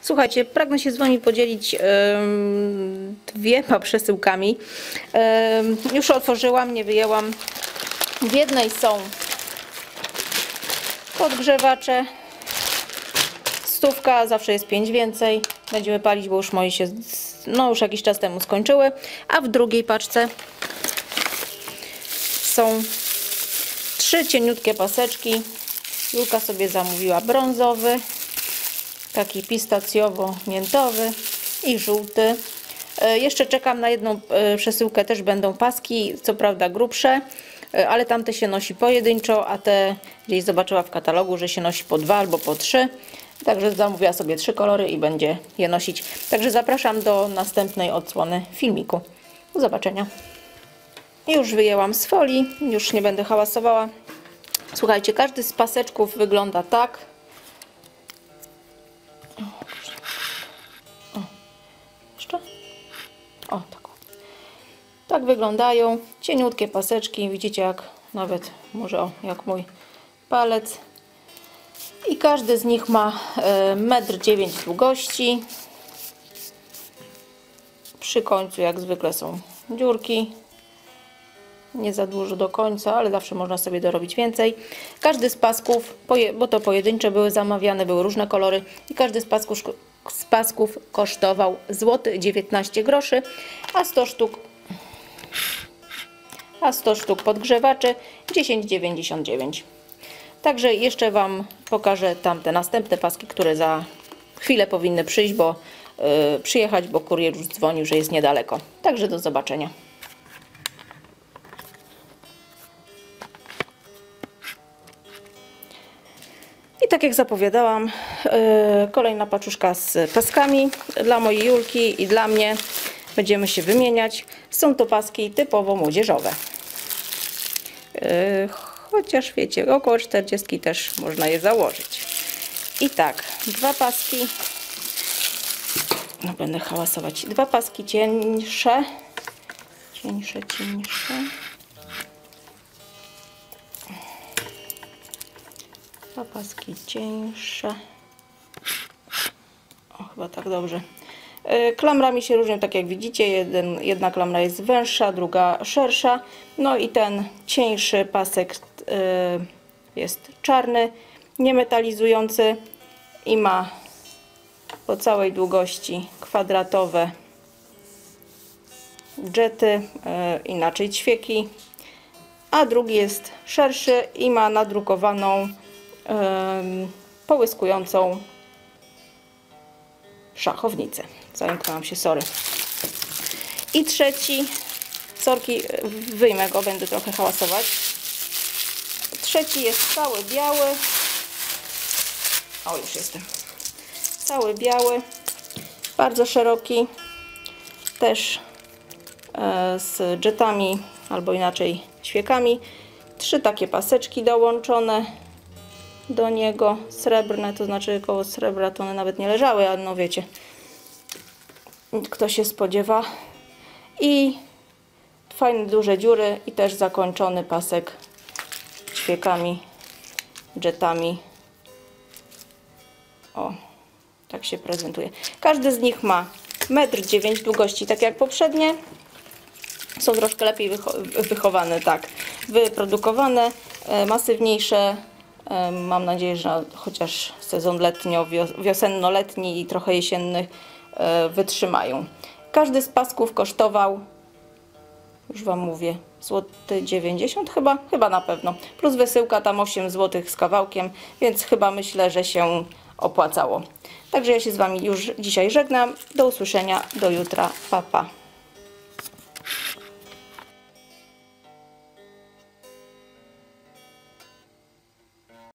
Słuchajcie, pragnę się z Wami podzielić em, dwiema przesyłkami. Już otworzyłam, nie wyjęłam. W jednej są podgrzewacze. Stówka, zawsze jest 5 więcej. Będziemy palić, bo już moje się no, już jakiś czas temu skończyły. A w drugiej paczce są trzy cieniutkie paseczki. Julka sobie zamówiła brązowy, taki pistacjowo-miętowy i żółty. E, Jeszcze czekam na jedną e, przesyłkę, też będą paski, co prawda grubsze, e, ale tamte się nosi pojedynczo, a te gdzieś zobaczyła w katalogu, że się nosi po dwa albo po trzy. Także zamówiła sobie trzy kolory i będzie je nosić. Także zapraszam do następnej odsłony filmiku. Do zobaczenia. Już wyjęłam z folii, już nie będę hałasowała. Słuchajcie, każdy z paseczków wygląda tak. Jeszcze? O, tak. o. Tak wyglądają cieniutkie paseczki. Widzicie, jak nawet może o, jak mój palec. I każdy z nich ma e, 1,9 m długości. Przy końcu, jak zwykle, są dziurki nie za dużo do końca, ale zawsze można sobie dorobić więcej. Każdy z pasków, bo to pojedyncze były zamawiane, były różne kolory i każdy z pasków, z pasków kosztował złoty 19 groszy, a 100 sztuk a 100 sztuk podgrzewaczy 10,99. Także jeszcze Wam pokażę tamte następne paski, które za chwilę powinny przyjść, bo yy, przyjechać, bo kurier już dzwonił, że jest niedaleko. Także do zobaczenia. I tak jak zapowiadałam, yy, kolejna paczuszka z paskami dla mojej Julki i dla mnie. Będziemy się wymieniać. Są to paski typowo młodzieżowe. Yy, chociaż wiecie, około 40 też można je założyć. I tak, dwa paski. No będę hałasować. Dwa paski cieńsze. Cieńsze, cieńsze. Dwa paski cieńsze. O, chyba tak dobrze. Yy, Klamrami się różnią, tak jak widzicie. Jeden, jedna klamra jest węższa, druga szersza. No i ten cieńszy pasek yy, jest czarny, niemetalizujący i ma po całej długości kwadratowe jety, yy, inaczej ćwieki. A drugi jest szerszy i ma nadrukowaną połyskującą szachownicę. Zająknęłam się, sorry. I trzeci, sorki, wyjmę go, będę trochę hałasować. Trzeci jest cały biały. O, już jestem. Cały biały, bardzo szeroki, też e, z jetami, albo inaczej ćwiekami. Trzy takie paseczki dołączone do niego, srebrne, to znaczy koło srebra to one nawet nie leżały, ale no wiecie, kto się spodziewa. I fajne duże dziury i też zakończony pasek ćwiekami, jetami. O, tak się prezentuje. Każdy z nich ma 1,9 m długości, tak jak poprzednie. Są troszkę lepiej wycho- wychowane, tak, wyprodukowane, e, masywniejsze. Mam nadzieję, że chociaż sezon letnio, wio- wiosenno-letni i trochę jesienny e, wytrzymają. Każdy z pasków kosztował, już Wam mówię, złoty 90 chyba, chyba na pewno. Plus wysyłka tam 8 zł z kawałkiem, więc chyba myślę, że się opłacało. Także ja się z Wami już dzisiaj żegnam. Do usłyszenia, do jutra. Pa, pa.